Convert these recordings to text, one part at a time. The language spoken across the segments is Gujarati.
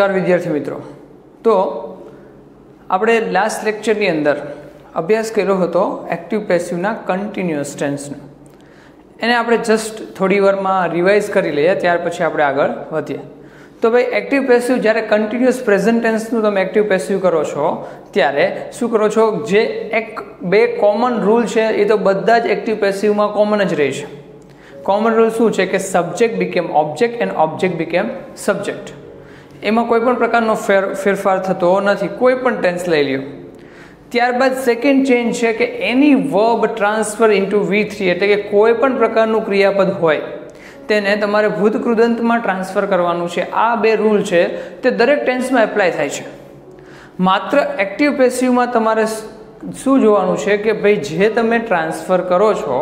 નમસ્કાર વિદ્યાર્થી મિત્રો. તો આપણે લાસ્ટ લેક્ચરની અંદર અભ્યાસ કર્યો હતો એક્ટિવ પેસિવના કન્ટિન્યુઅસ ટેન્સનો એને આપણે જસ્ટ થોડી વારમાં રિવાઇઝ કરી લઈએ, ત્યાર પછી આપણે આગળ વધીએ. તો ભાઈ એક્ટિવ પેસિવ જ્યારે કન્ટિન્યુઅસ પ્રેઝન્ટ ટેન્સનું તમે એક્ટિવ પેસિવ કરો છો, ત્યારે શું કરો છો? જે એક, બે કોમન રૂલ છે, એ તો બધા જ એક્ટિવ પેસિવમાં કોમન જ રહે છે. કોમન રૂલ શું છે? કે subject became object and object became subject એમાં કોઈ પણ પ્રકારનો ફેર, ફેરફાર થતો નથી. કોઈ પણ ટેન્સ લઈ લ્યો. ત્યારબાદ સેકન્ડ ચેન્જ છે કે એની verb transfer into V three એટલે કે કોઈ પણ પ્રકારનું ક્રિયાપદ હોય, તેને તમારે ભૂતકૃદંતમાં ટ્રાન્સફર કરવાનું છે. આ બે રૂલ છે, તે દરેક ટેન્સમાં એપ્લાય થાય છે. માત્ર એક્ટિવ પેસિવમાં તમારે શું જોવાનું છે કે ભાઈ જે તમે ટ્રાન્સફર કરો છો,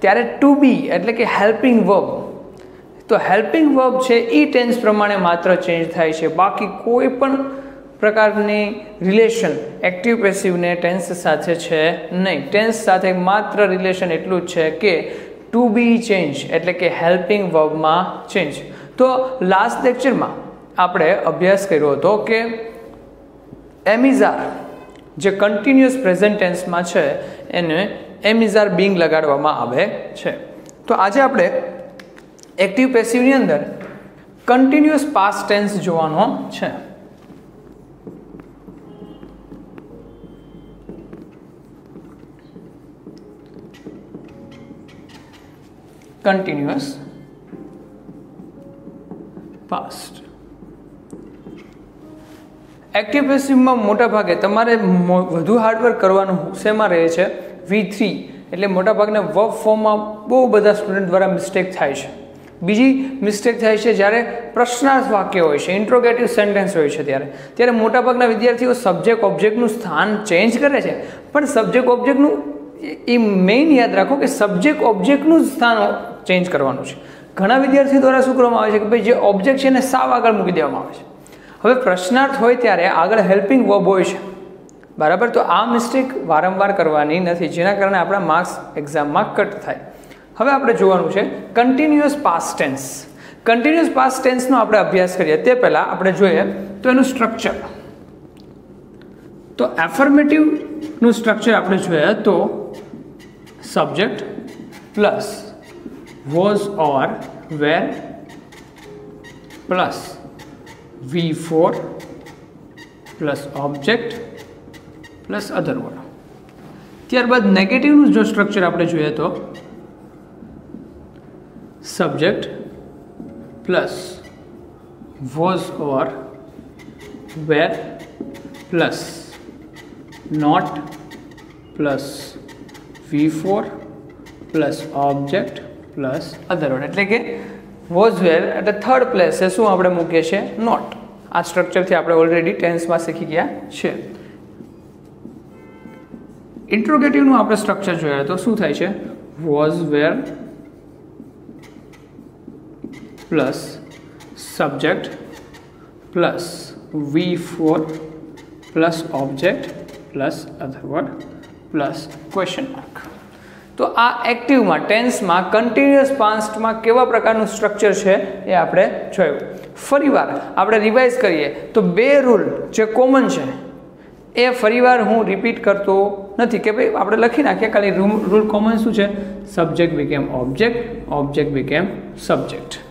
ત્યારે ટુ બી એટલે કે હેલ્પિંગ વર્બ તો હેલ્પિંગ વર્બ છે એ ટેન્સ પ્રમાણે માત્ર ચેન્જ થાય છે. બાકી કોઈ પણ પ્રકારની રિલેશન એક્ટિવ પેસિવને ટેન્સ સાથે છે નહીં. ટેન્સ સાથે માત્ર રિલેશન એટલું જ છે કે ટુ બી ચેન્જ એટલે કે હેલ્પિંગ વર્બમાં ચેન્જ તો લાસ્ટ લેક્ચરમાં આપણે અભ્યાસ કર્યો હતો કે એમિઝાર જે કન્ટિન્યુઅસ પ્રેઝન્ટ ટેન્સમાં છે, એને એમિઝાર બિંગ લગાડવામાં આવે છે. તો આજે આપણે એક્ટિવ પેસિવની અંદર કન્ટિન્યુઅસ પાસ્ટ ટેન્સ જોવાનો છે. કન્ટિન્યુઅસ પાસ્ટ એક્ટિવ પેસિવમાં મોટા ભાગે તમારે વધુ હાર્ડવર્ક કરવાનું શેમાં રહે છે? વી થ્રી એટલે મોટાભાગના વર્ક ફોર્મમાં બહુ બધા સ્ટુડન્ટ દ્વારા મિસ્ટેક થાય છે. બીજી મિસ્ટેક થાય છે જ્યારે પ્રશ્નાર્થ વાક્ય હોય છે ઇન્ટ્રોગેટિવ સેન્ટેન્સ હોય છે ત્યારે. ત્યારે મોટાભાગના વિદ્યાર્થીઓ સબ્જેક્ટ ઓબ્જેક્ટનું સ્થાન ચેન્જ કરે છે. પણ સબ્જેક્ટ ઓબ્જેક્ટનું એ મેઇન યાદ રાખો કે સબ્જેક્ટ ઓબ્જેક્ટનું જ સ્થાન ચેન્જ કરવાનું છે. ઘણા વિદ્યાર્થીઓ દ્વારા શું કરવામાં આવે છે કે ભાઈ જે ઓબ્જેક્ટ છે એને સાવ આગળ મૂકી દેવામાં આવે છે. હવે પ્રશ્નાર્થ હોય ત્યારે આગળ હેલ્પિંગ વર્બ હોય છે. બરાબર? તો આ મિસ્ટેક વારંવાર કરવાની નથી, જેના કારણે આપણા માર્ક્સ એક્ઝામમાં કટ થાય. હવે આપણે જોવાનું છે continuous past tense continuous past ટેન્સનો આપણે અભ્યાસ કરીએ. તે પહેલાં આપણે જોઈએ તો એનું સ્ટ્રક્ચર તો એફર્મેટિવનું સ્ટ્રક્ચર આપણે જોઈએ તો subject plus was or were plus V four plus object plus other ત્યારબાદ નેગેટિવનું જો સ્ટ્રક્ચર આપણે જોઈએ તો subject plus was or were plus not plus V four plus object plus other word એટલે કે વોઝ વેર એટલે થર્ડ પ્લેસે શું આપણે મૂકીએ છીએ? નોટ આ સ્ટ્રક્ચરથી આપણે ઓલરેડી ટેન્સમાં શીખી ગયા છે ઇન્ટ્રોગેટિવનું આપણે સ્ટ્રક્ચર જોઈએ તો શું થાય છે? Was were plus subject plus V four plus object plus other word plus question mark તો આ એક્ટિવમાં ટેન્સમાં કન્ટિન્યુઅસ પાસ્ટમાં કેવા પ્રકારનું સ્ટ્રક્ચર છે એ આપણે જોયું. ફરીવાર આપણે રિવાઇઝ કરીએ તો બે રૂલ જે કોમન છે એ ફરીવાર હું રિપીટ કરતો નથી કે ભાઈ આપણે લખી નાખીએ ખાલી રૂલ કોમન શું છે? Subject became object object became subject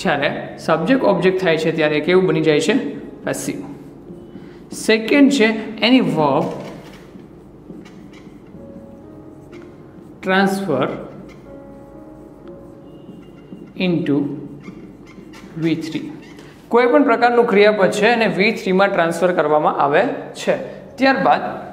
જ્યારે સબ્જેક્ટ ઓબ્જેક્ટ થાય છે ત્યારે કેવું બની જાય છે? પેસિવ સેકન્ડ છે એની verb transfer into V three કોઈ પણ પ્રકારનું ક્રિયાપદ છે અને વી થ્રીમાં ટ્રાન્સફર કરવામાં આવે છે. ત્યારબાદ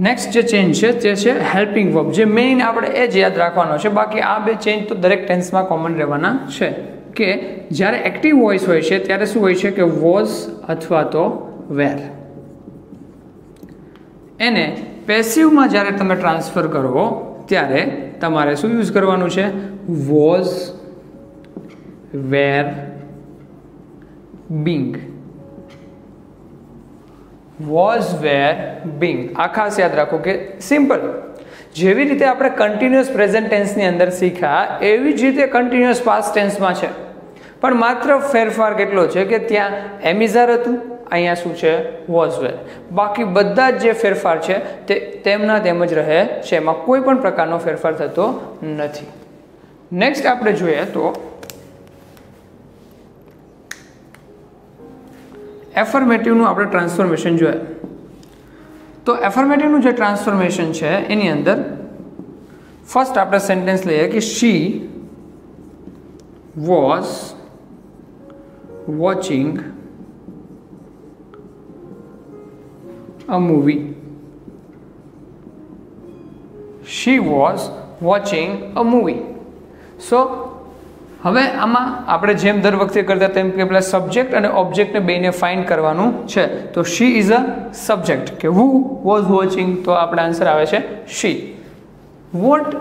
નેક્સ્ટ જે ચેન્જ છે, તે છે હેલ્પિંગ વર્બ જે મેઇન આપણે એ જ યાદ રાખવાનો છે. બાકી આ બે ચેન્જ તો દરેક ટેન્સમાં કોમન રહેવાના છે. કે જ્યારે એક્ટિવ વોઇસ હોય છે, ત્યારે શું હોય છે કે વોઝ અથવા તો વેર એને પેસિવમાં જ્યારે તમે ટ્રાન્સફર કરો, ત્યારે તમારે શું યુઝ કરવાનું છે? Was were being was were being આ ખાસ યાદ રાખો કે સિમ્પલ જેવી રીતે આપણે કન્ટિન્યુઅસ પ્રેઝન્ટ ટેન્સની અંદર શીખ્યા, એવી જ રીતે કન્ટિન્યુઅસ પાસ્ટ ટેન્સમાં છે. પણ માત્ર ફેરફાર કેટલો છે કે ત્યાં એમિઝાર હતું, અહીંયા શું છે? વોઝ વેર બાકી બધા જ જે ફેરફાર છે તે તેમના તેમ જ રહે છે. એમાં કોઈ પણ પ્રકારનો ફેરફાર થતો નથી. નેક્સ્ટ આપણે જોઈએ તો એફર્મેટિવનું આપણે ટ્રાન્સફોર્મેશન જોઈએ તો એફર્મેટિવનું જે ટ્રાન્સફોર્મેશન છે, એની અંદર ફર્સ્ટ આપણે સેન્ટેન્સ લઈએ કે she was watching a movie She was watching a movie. So હવે આમાં આપણે જેમ દર વખતે કરતા તેમ કે પેલા સબ્જેક્ટ અને ઓબ્જેક્ટને બેને ફાઇન્ડ કરવાનું છે. તો શી ઇઝ અ સબ્જેક્ટ કે હુ વોઝ વોચિંગ તો આપણે આન્સર આવે છે she what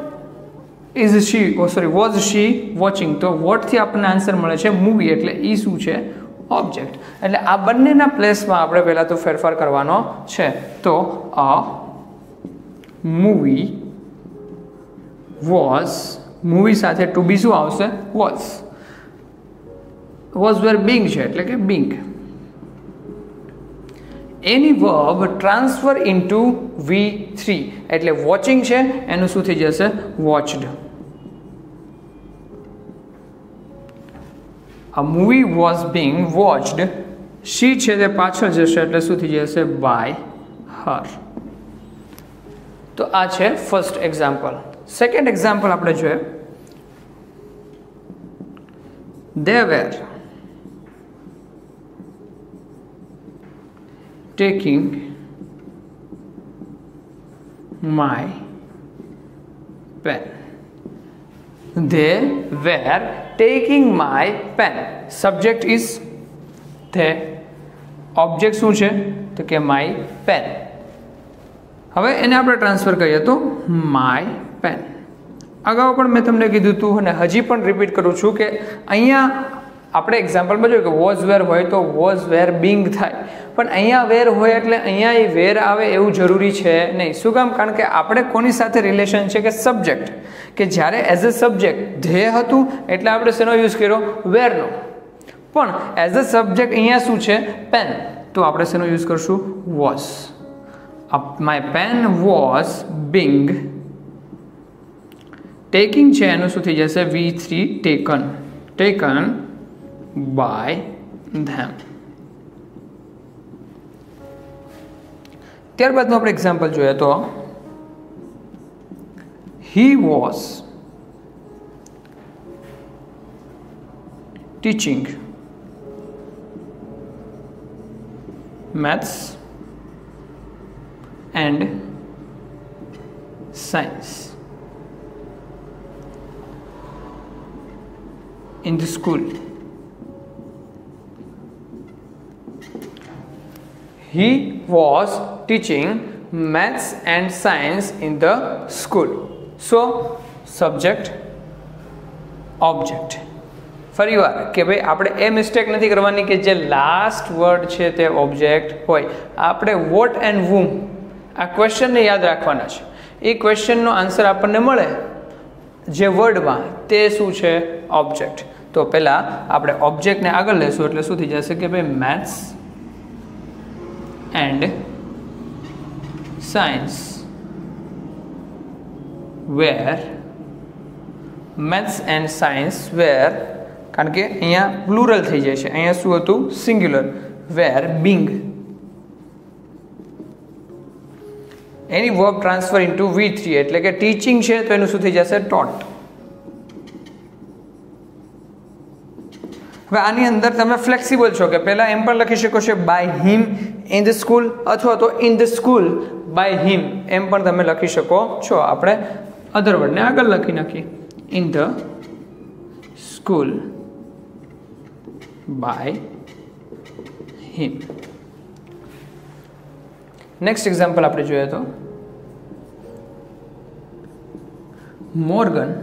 is she oh sorry was she watching તો વોટથી આપણને આન્સર મળે છે મૂવી એટલે એ શું છે? ઓબ્જેક્ટ એટલે આ બંનેના પ્લેસમાં આપણે પહેલાં તો ફેરફાર કરવાનો છે. તો અ મૂવી વોઝ મૂવી સાથે ટુ બી શું આવશે? વોઝ વોઝ વેર બિંગ છે, એટલે કે બિંગ એની verb transfer into V three એટલે વોચિંગ છે, એનું શું થઈ જશે? વોચડ આ movie was being watched she છે તે પાછળ જશે, એટલે શું થઈ જશે? બાય હર તો આ છે ફર્સ્ટ એક્ઝામ્પલ સેકન્ડ એક્ઝામ્પલ આપણે જોઈએ. They were taking my pen they were taking my pen. Subject is they object શું છે? તો કે માય પેન હવે એને આપણે ટ્રાન્સફર કરીએ તો માય પેન અગાઉ પણ મેં તમને કીધું હતું અને હજી પણ રિપીટ કરું છું કે અહીંયા આપણે એક્ઝામ્પલમાં જોયું કે વોઝ વેર હોય તો વોઝ વેર બિંગ થાય. પણ અહીંયા વેર હોય એટલે અહીંયા એ વેર આવે એવું જરૂરી છે નહીં. શું કામ? કારણ કે આપણે કોની સાથે રિલેશન છે કે સબ્જેક્ટ કે જ્યારે એઝ અ સબ્જેક્ટ ધ્યેય હતું એટલે આપણે શેનો યુઝ કર્યો? વેરનો પણ એઝ અ સબ્જેક્ટ અહીંયા શું છે? પેન તો આપણે શેનો યુઝ કરશું? Was my pen was being taking છે એનું શું થઈ જશે V three taken taken by them ત્યારબાદનું આપણે એક્ઝામ્પલ જોઈએ તો, he was teaching maths and science. In the school. He was teaching maths and science in the school. So subject object ફરી વાર કે ભાઈ, આપણે એ મિસ્ટેક નથી કરવાની કે જે લાસ્ટ વર્ડ છે તે ઓબ્જેક્ટ હોય. આપણે વોટ એન્ડ વુમ આ ક્વેશ્ચનને યાદ રાખવાના છે. એ ક્વેશ્ચનનો આન્સર આપણને મળે. જે વર્ડમાં તે શું છે? ઓબ્જેક્ટ તો પહેલાં આપણે ઓબ્જેક્ટને આગળ લેશું એટલે શું થઈ જશે કે ભાઈ maths and science were maths and science were કારણ કે અહીંયા પ્લુરલ થઈ જાય છે. અહીંયા શું હતું? Singular were being any verb transfer into V three એટલે કે ટીચિંગ છે, તો એનું શું થઈ જશે? ટોટ હવે આની અંદર તમે ફ્લેક્સિબલ છો કે પહેલાં એમ પણ લખી શકો છો by him in the school અથવા તો in the school by him એમ પણ તમે લખી શકો છો. આપણે અધર વર્ડને આગળ લખી નાખીએ. In the school by him next example આપણે જોઈએ તો. Morgan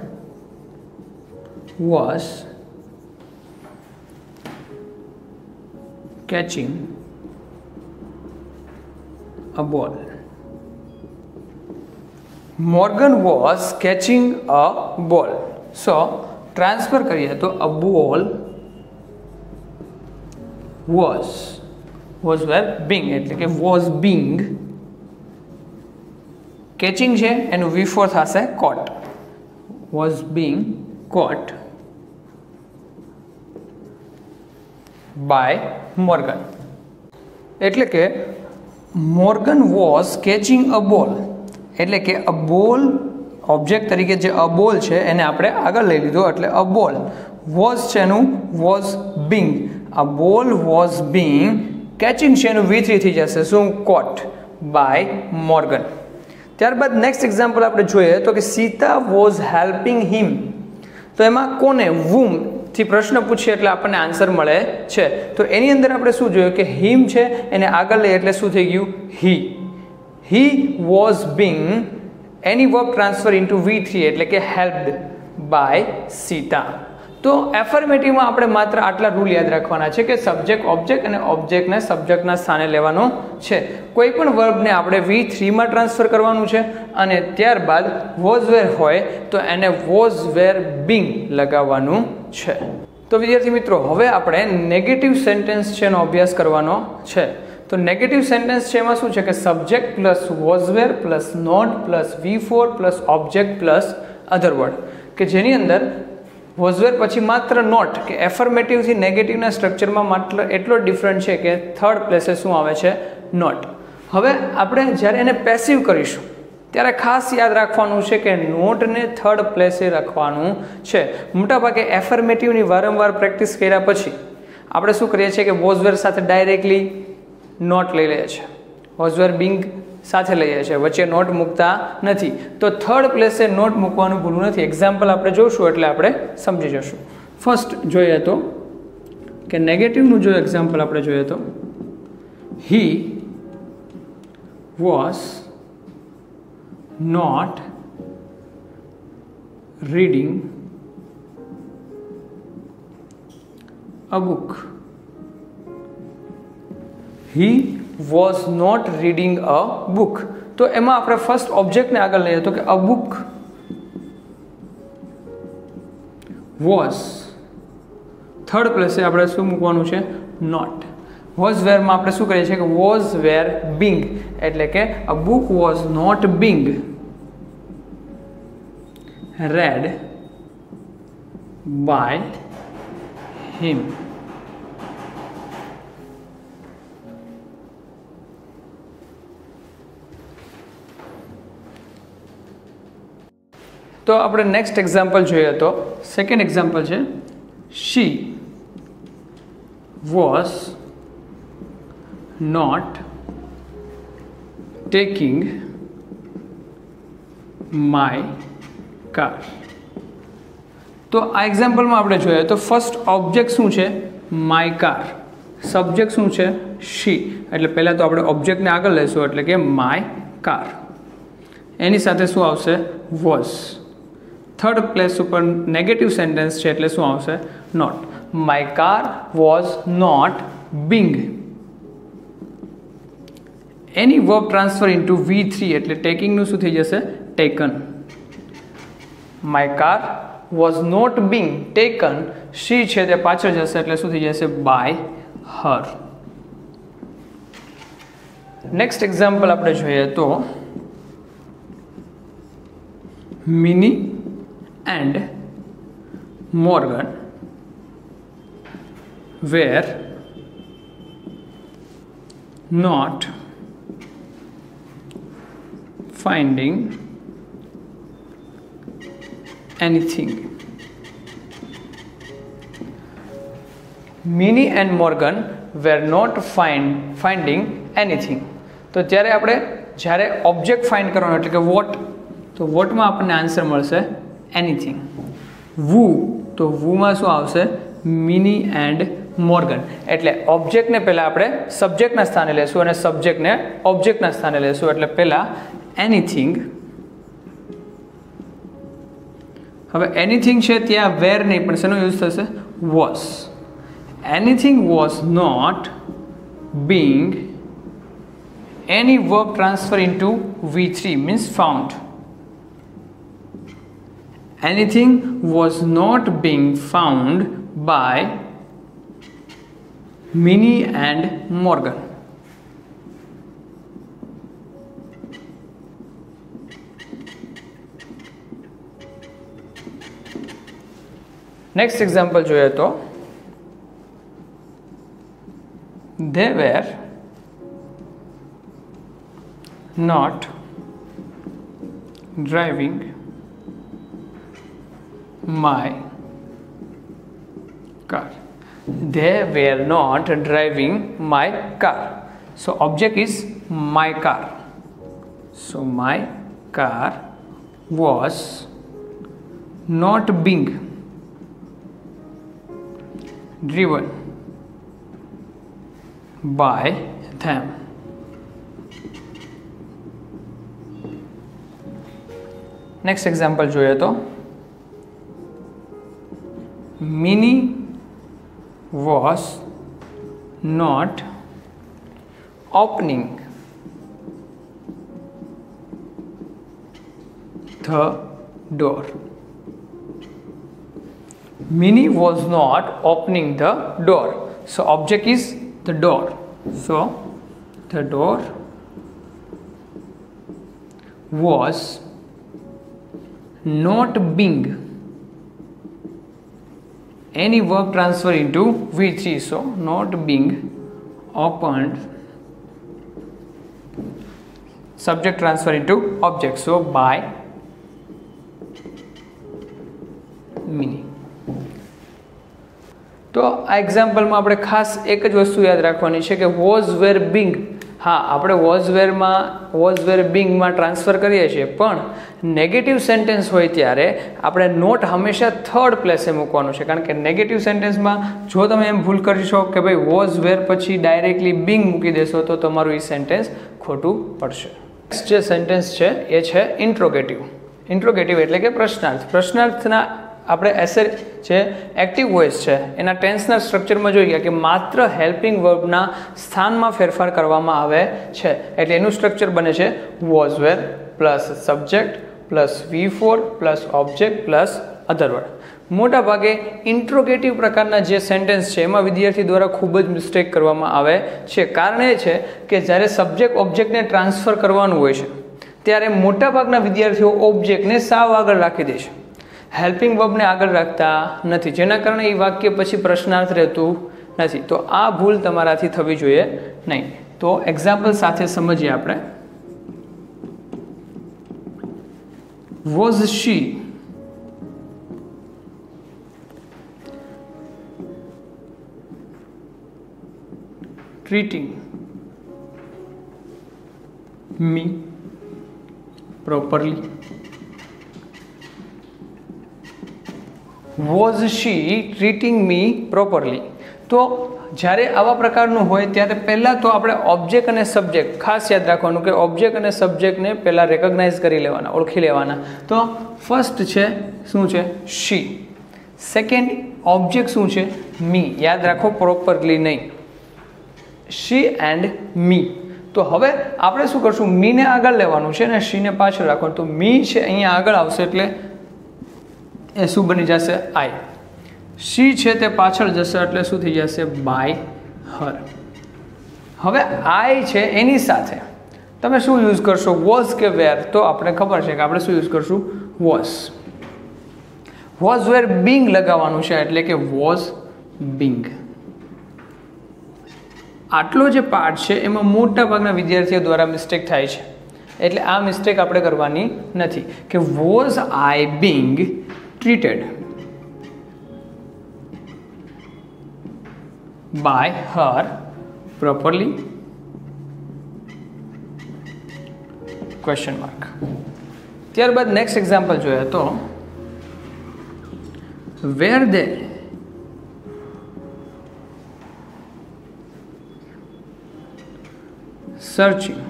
was catching a ball. Morgan was catching a ball so transfer કરીએ તો અ બોલ વોઝ વોઝ વેર બિંગ એટલે કે વોઝ બિંગ કેચિંગ છે એનું વી ફોર થશે caught was being caught by Morgan એટલે કે મોર્ગન વોઝ કેચિંગ અ બોલ એટલે કે અ બોલ ઓબ્જેક્ટ તરીકે જે અ બોલ છે, એને આપણે આગળ લઈ લીધો, એટલે અ બોલ વોઝ છે એનું વોઝ બિંગ આ બોલ વોઝ બિંગ કેચિંગ છે એનું વી થઈ જશે, શું? કોટ બાય મોર્ગન ત્યારબાદ નેક્સ્ટ એક્ઝામ્પલ આપણે જોઈએ તો કે સીતા વોઝ હેલ્પિંગ હિમ તો એમાં કોને? વુમ થી પ્રશ્ન પૂછીએ એટલે આપણને આન્સર મળે છે. તો એની અંદર આપણે શું જોયું કે હિમ છે, એને આગળ લઈએ એટલે શું થઈ ગયું? He he was being any verb transfer into V three એટલે કે હેલ્પડ બાય સીતા તો એફર્મેટિવમાં આપણે માત્ર આટલા રૂલ યાદ રાખવાના છે કે સબ્જેક્ટ ઓબ્જેક્ટ અને ઓબ્જેક્ટને સબ્જેક્ટના સ્થાને લેવાનો છે. કોઈ પણ વર્બને આપણે વી થ્રીમાં ટ્રાન્સફર કરવાનું છે અને ત્યારબાદ વોઝ વેર હોય તો એને વોઝ વેર બિંગ લગાવવાનું છે. તો વિદ્યાર્થી મિત્રો, હવે આપણે નેગેટિવ સેન્ટેન્સ છે એનો અભ્યાસ કરવાનો છે. તો નેગેટિવ સેન્ટેન્સ છે એમાં શું છે કે subject plus was were plus not plus V four plus object plus other word કે જેની અંદર વોઝવેર પછી માત્ર નોટ કે એફર્મેટિવથી નેગેટિવના સ્ટ્રક્ચરમાં માત્ર એટલો ડિફરન્ટ છે કે થર્ડ પ્લેસે શું આવે છે? નોટ હવે આપણે જ્યારે એને પેસિવ કરીશું, ત્યારે ખાસ યાદ રાખવાનું છે કે નોટને થર્ડ પ્લેસે રાખવાનું છે. મોટાભાગે એફર્મેટિવની વારંવાર પ્રેક્ટિસ કર્યા પછી, આપણે શું કરીએ છીએ કે વોઝવેર સાથે ડાયરેક્ટલી નોટ લઈ લઈએ છીએ. વોઝવેર બિંગ સાથે લઈએ છીએ. વચ્ચે નોટ મૂકતા નથી. તો થર્ડ પ્લેસે નોટ મૂકવાનું ભૂલવું નથી. એક્ઝામ્પલ આપણે જોઈશું એટલે આપણે સમજી જશું. ફર્સ્ટ જોઈએ તો, કે નેગેટિવનું જો એક્ઝામ્પલ આપણે જોઈએ તો he was not reading a book he was not reading a book તો એમાં આપણે ફર્સ્ટ ઓબ્જેક્ટને આગળ લઈએ તો કે અ બુક વોઝ થર્ડ પ્લેસે આપણે શું મૂકવાનું છે? નોટ વોઝ વેરમાં આપણે શું કરીએ છીએ કે વોઝ વેર બિંગ એટલે કે a book was not being read by him તો આપણે નેક્સ્ટ એક્ઝામ્પલ જોઈએ તો સેકન્ડ એક્ઝામ્પલ છે she was not taking my car તો આ એક્ઝામ્પલમાં આપણે જોઈએ તો ફર્સ્ટ ઓબ્જેક્ટ શું છે? માય કાર સબ્જેક્ટ શું છે? શી એટલે પહેલાં તો આપણે ઓબ્જેક્ટને આગળ લઈશું, એટલે કે માય કાર એની સાથે શું આવશે? વોઝ થર્ડ પ્લેસ ઉપર નેગેટિવ સેન્ટેન્સ છે એટલે શું આવશે? Not my car was not being any verb transfer into V three એટલે ટેકિંગનું શું થઈ જશે? Taken my car was not being taken she છે તે પાછળ જશે, એટલે શું થઈ જશે? બાય હર નેક્સ્ટ એક્ઝામ્પલ આપણે જોઈએ તો Minnie and Morgan were not finding anything. Minnie and Morgan were not find finding anything તો ત્યારે આપણે જ્યારે ઓબ્જેક્ટ ફાઇન્ડ કરવાનો એટલે કે વોટ તો વોટમાં આપણને આન્સર મળશે એનીથિંગ વુ તો વુમાં શું આવશે? મિની એન્ડ મોર્ગન એટલે ઓબ્જેક્ટને પહેલાં આપણે સબ્જેક્ટના સ્થાને લેશું અને સબ્જેક્ટને ઓબ્જેક્ટના સ્થાને લેશું. એટલે પહેલાં એનીથિંગ હવે એનીથિંગ છે ત્યાં વેર નહીં, પણ શેનો યુઝ થશે? Was anything was not being any verb transfer into V three means found anything was not being found by Minnie and Morgan. Next example, जो they were not driving. my car they were not driving my car so object is my car so my car was not being driven by them next example जो है तो Mini was not opening the door. Mini was not opening the door. So object is the door. So the door was not being any verb transfer into V3 so not being opened subject transfer into object so by mini તો આ એક્ઝામ્પલમાં આપણે ખાસ એક જ વસ્તુ યાદ રાખવાની છે કે વોઝ વેર બિંગ હા, આપણે વોઝવેરમાં, વોઝવેર બિંગમાં ટ્રાન્સફર કરીએ છીએ, પણ નેગેટિવ સેન્ટેન્સ હોય ત્યારે આપણે નોટ હંમેશા થર્ડ પ્લેસે મૂકવાનું છે, કારણ કે નેગેટિવ સેન્ટેન્સમાં જો તમે એમ ભૂલ કરીશો કે ભાઈ વોઝવેર પછી ડાયરેક્ટલી બિંગ મૂકી દેશો, તો તમારું એ સેન્ટેન્સ ખોટું પડશે. જે સેન્ટેન્સ છે, એ છે ઇન્ટ્રોગેટિવ ઇન્ટ્રોગેટિવ એટલે કે પ્રશ્નાર્થ. પ્રશ્નાર્થના આપણે એસે જે એક્ટિવ વોઇસ છે, એના ટેન્સના સ્ટ્રક્ચરમાં જોઈ ગયા કે માત્ર હેલ્પિંગ વર્બના સ્થાનમાં ફેરફાર કરવામાં આવે છે. એટલે એનું સ્ટ્રક્ચર બને છે was were plus subject plus V four plus object plus other word મોટા ભાગે ઇન્ટ્રોગેટિવ પ્રકારના જે સેન્ટેન્સ છે, એમાં વિદ્યાર્થી દ્વારા ખૂબ જ મિસ્ટેક કરવામાં આવે છે. કારણ એ છે કે જ્યારે સબ્જેક્ટ ઓબ્જેક્ટને ટ્રાન્સફર કરવાનું હોય છે, ત્યારે મોટાભાગના વિદ્યાર્થીઓ ઓબ્જેક્ટને સાવ આગળ રાખી દે છે. હેલ્પિંગ વર્બને આગળ રાખતા નથી. જેના કારણે એ વાક્ય પછી પ્રશ્નાર્થ રહેતું નથી. તો આ ભૂલ તમારાથી થવી જોઈએ નહીં. તો એક્ઝામ્પલ સાથે સમજીએ આપણે. Was she treating me properly? Was she treating me properly તો જ્યારે આવા પ્રકારનું હોય, ત્યારે પહેલાં તો આપણે ઓબ્જેક્ટ અને સબ્જેક્ટ ખાસ યાદ રાખવાનું કે ઓબ્જેક્ટ અને સબ્જેક્ટને પહેલાં રેકગ્નાઇઝ કરી લેવાના, ઓળખી લેવાના. તો ફર્સ્ટ છે, શું છે? શી સેકન્ડ ઓબ્જેક્ટ શું છે? મી યાદ રાખો પ્રોપરલી નહીં. શી એન્ડ મી તો હવે આપણે શું કરશું? મીને આગળ લેવાનું છે અને શીને પાછળ રાખવાનું. તો મી છે અહીંયા આગળ આવશે એટલે એ શું બની જશે? આઈ શી છે તે પાછળ જશે એટલે શું થઈ જશે? બાય હર હવે આઈ છે એની સાથે. તમે શું યુઝ કરશો? વોઝ કે વેર તો આપણે ખબર છે કે આપણે શું યુઝ કરશું? વોઝ વોઝ વેર બિંગ લગાવવાનું છે એટલે કે વોઝ બિંગ આટલો જે પાર્ટ છે એમાં મોટા ભાગના વિદ્યાર્થીઓ દ્વારા મિસ્ટેક થાય છે. એટલે આ મિસ્ટેક આપણે કરવાની નથી. કે was I being treated by her properly question mark ત્યારબાદ નેક્સ્ટ એક્ઝામ્પલ જોઈએ તો વેર દે searching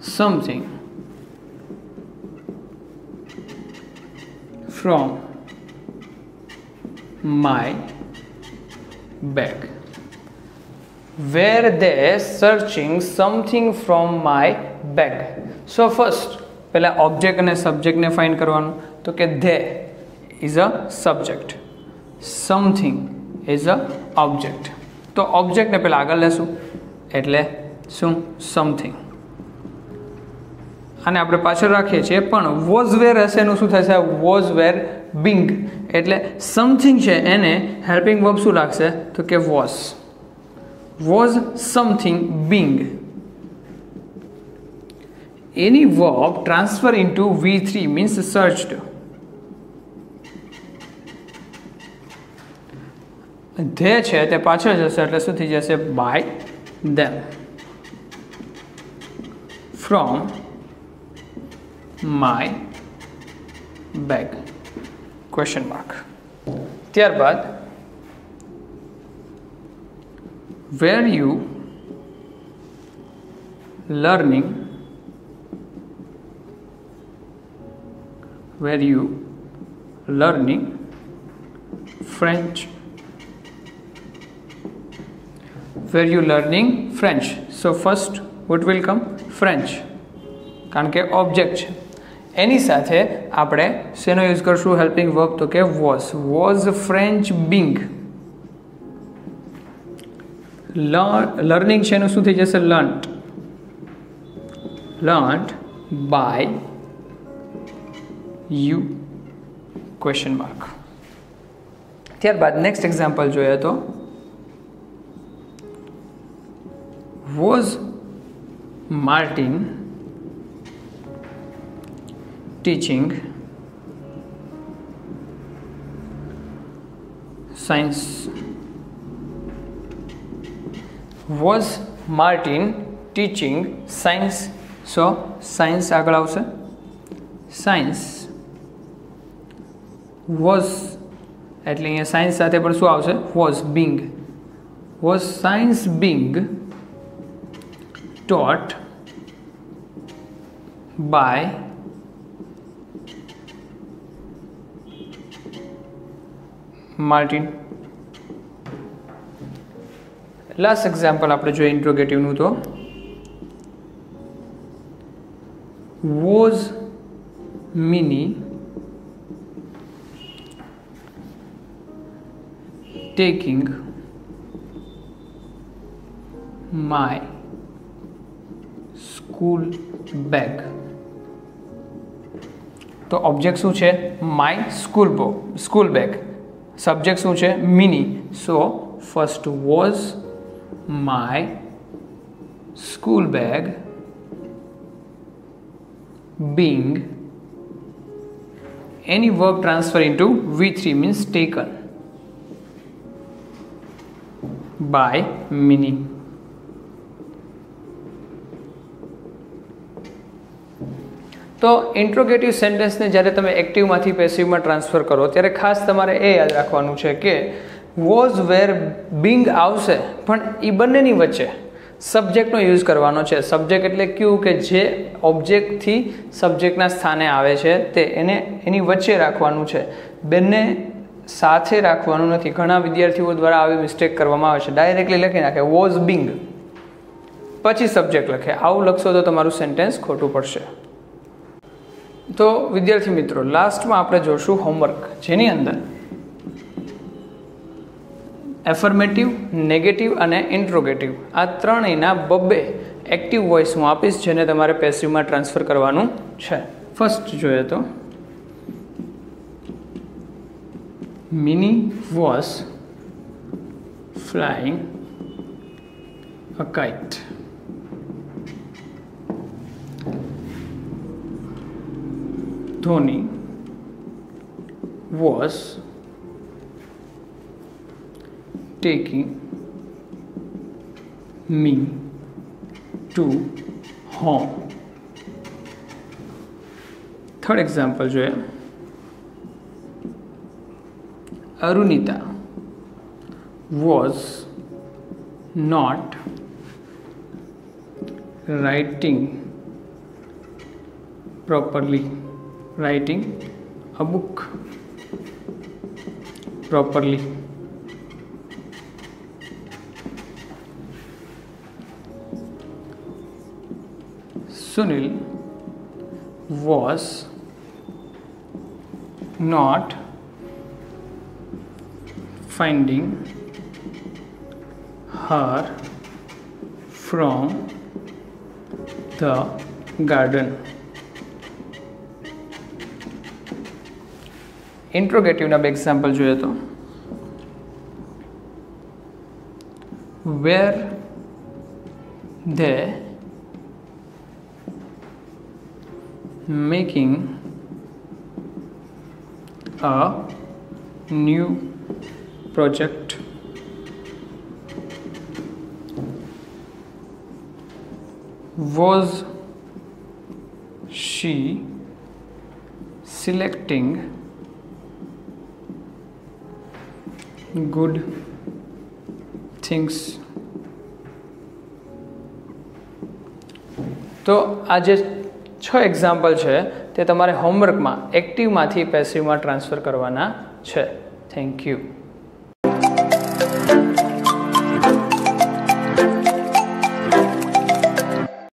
something from my bag. Were they searching something from my bag. So first, પહેલાં ઓબ્જેક્ટ અને સબ્જેક્ટને ફાઇન્ડ કરવાનું. તો કે they is a subject something is a object તો ઓબ્જેક્ટને પહેલાં આગળ લેશું. એટલે શું? સમથિંગ અને આપણે પાછળ રાખીએ છીએ, પણ વોઝ વેર હશે એનું શું થશે? વોઝ વેર બિંગ એટલે સમથિંગ છે એને હેલ્પિંગ વર્બ શું લાગશે? તો કે was was something being any verb transfer into V three means searched they છે તે પાછળ જશે, એટલે શું થઈ જશે? By them from my bag question mark ત્યારબાદ where you learning where you learning French where you learning French. So first what will come? French. કારણ કે ઓબ્જેક્ટ છે એની સાથે આપણે શેનો યુઝ કરશું? હેલ્પિંગ વર્બ તો કે was was French being learning એનું શું થઈ જશે? Learnt learnt by you question mark ત્યારબાદ નેક્સ્ટ એક્ઝામ્પલ જોઈએ તો. Was Martin teaching science? Was Martin teaching science? So, science આગળ આવશે સાયન્સ વોઝ એટલે અહીંયા સાયન્સ સાથે પણ શું આવશે was being was science being taught by Martin. Last example આપણે જોઈએ ઇન્ટ્રોગેટિવનું તો. Was Minnie taking my school bag તો ઓબ્જેક્ટ શું છે? My school bo school bag subject શું છે Minnie so first was my school bag being any verb transfer into v3 means taken by meaning તો ઇન્ટ્રોગેટિવ સેન્ટેન્સને જ્યારે તમે એક્ટિવમાંથી પેસિવમાં ટ્રાન્સફર કરો, ત્યારે ખાસ તમારે એ યાદ રાખવાનું છે કે વોઝ વેર બિંગ આવશે, પણ એ બંનેની વચ્ચે સબ્જેક્ટનો યુઝ કરવાનો છે. સબ્જેક્ટ એટલે કયું કે જે ઓબ્જેક્ટથી સબ્જેક્ટના સ્થાને આવે છે, તે એને એની વચ્ચે રાખવાનું છે. બંને સાથે રાખવાનું નથી. ઘણા વિદ્યાર્થીઓ દ્વારા આવી મિસ્ટેક કરવામાં આવે છે. ડાયરેક્ટલી લખી નાખે. વોઝ બિંગ પછી સબ્જેક્ટ લખે. આવું લખશો તો તમારું સેન્ટેન્સ ખોટું પડશે. તો વિદ્યાર્થી મિત્રો લાસ્ટમાં આપણે જોશું હોમવર્ક જેની અંદર એફર્મેટિવ નેગેટિવ અને ઇન્ટ્રોગેટિવ આ ત્રણેયના બબ્બે એક્ટિવ વોઇસ હું આપીશ, જેને તમારે પેસિવમાં ટ્રાન્સફર કરવાનું છે. ફર્સ્ટ જોઈએ તો. Minnie was flying a kite Dhoni was taking me to home. Third example, जो Arunita was not writing properly writing a book properly. Sunil was not finding her from the garden ઇન્ટ્રોગેટિવના બે એક્ઝામ્પલ જોઈએ તો વેર they making a new project was she selecting good things તો આ જે છ એક્ઝામ્પલ છે, તે તમારે હોમવર્કમાં એક્ટિવમાંથી પેસિવમાં ટ્રાન્સફર કરવાના છે. Thank you